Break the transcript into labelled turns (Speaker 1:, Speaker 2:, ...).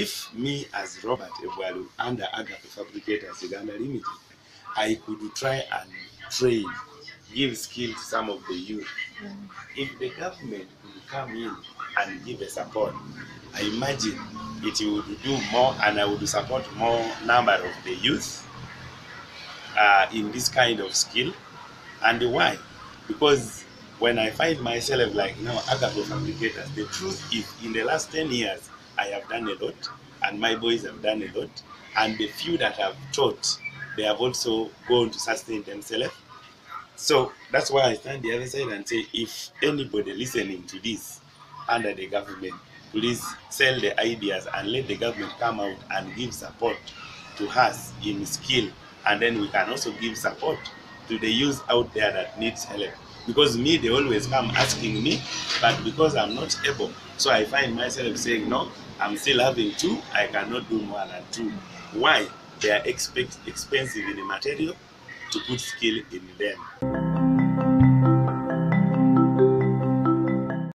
Speaker 1: if me as Robert Ebwalu under Agape Fabricators Uganda Limited, I could try and train, give skill to some of the youth. If the government could come in and give a support, I imagine it would do more and I would support more number of the youth uh, in this kind of skill. And why? Because when I find myself like know Agape fabricators, the truth is in the last 10 years I have done a lot and my boys have done a lot and the few that have taught they have also gone to sustain themselves. So that's why I stand the other side and say if anybody listening to this under the government, please sell the ideas and let the government come out and give support to us in skill and then we can also give support to the youth out there that needs help because me they always come asking me but because i'm not able so i find myself saying no i'm still having two. I cannot do more than two. Why? They are expensive in the material to put skill in them